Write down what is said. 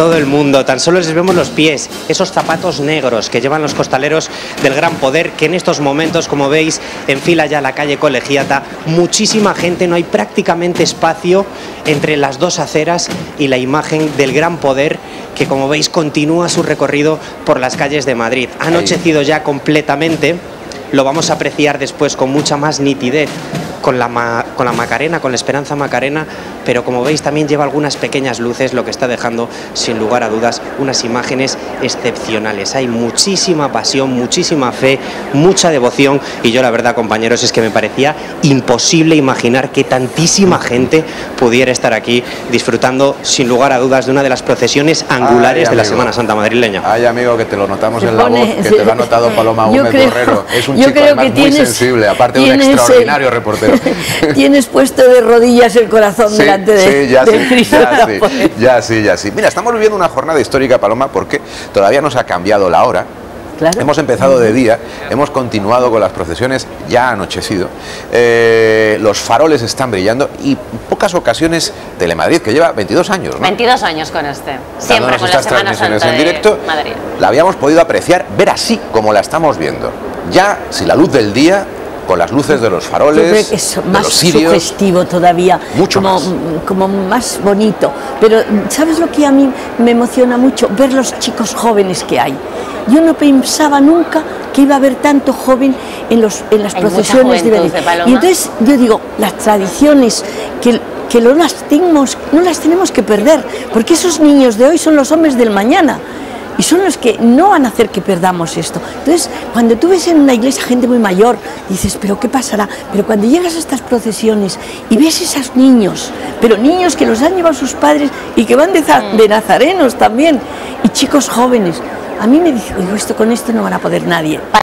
todo el mundo. Tan solo les vemos los pies, esos zapatos negros que llevan los costaleros del Gran Poder, que en estos momentos, como veis, enfila ya la calle Colegiata. Muchísima gente, no hay prácticamente espacio entre las dos aceras y la imagen del Gran Poder que como veis continúa su recorrido por las calles de Madrid. Ha anochecido ya completamente, lo vamos a apreciar después con mucha más nitidez con la, con la Macarena, con la Esperanza Macarena, pero como veis también lleva algunas pequeñas luces, lo que está dejando sin lugar a dudas unas imágenes excepcionales. Hay muchísima pasión, muchísima fe, mucha devoción y yo la verdad compañeros es que me parecía imposible imaginar que tantísima gente pudiera estar aquí disfrutando sin lugar a dudas de una de las procesiones angulares de la Semana Santa madrileña. Ay amigo, que te lo notamos en la voz, que te lo ha notado Paloma Gómez Borrero. Es un chico además muy sensible, aparte de un extraordinario reportero. Tienes puesto de rodillas el corazón delante de, sí, ya sí, ya sí, ya sí, ya sí. Mira, estamos viviendo una jornada histórica, Paloma, porque todavía nos ha cambiado la hora. Hemos empezado de día, hemos continuado con las procesiones, ya ha anochecido, eh, los faroles están brillando y en pocas ocasiones Telemadrid, que lleva 22 años, ¿no? 22 años con este, siempre con estas transmisiones en directo, Madrid. la habíamos podido apreciar, ver así como la estamos viendo. Ya, si la luz del día con las luces de los faroles, es más sugestivo todavía, mucho como, más. como más bonito. Pero ¿sabes lo que a mí me emociona mucho? Ver los chicos jóvenes que hay. Yo no pensaba nunca que iba a haber tanto joven en, los, en las Hay procesiones de Belén. Y entonces yo digo, las tradiciones que, que no, las tenemos, no las tenemos que perder, porque esos niños de hoy son los hombres del mañana y son los que no van a hacer que perdamos esto. Entonces, cuando tú ves en una iglesia gente muy mayor, dices, pero ¿qué pasará? Pero cuando llegas a estas procesiones y ves esos niños, pero niños que los han llevado sus padres y que van de, de nazarenos también, y chicos jóvenes, a mí me dice, oigo, esto con esto no van a poder nadie.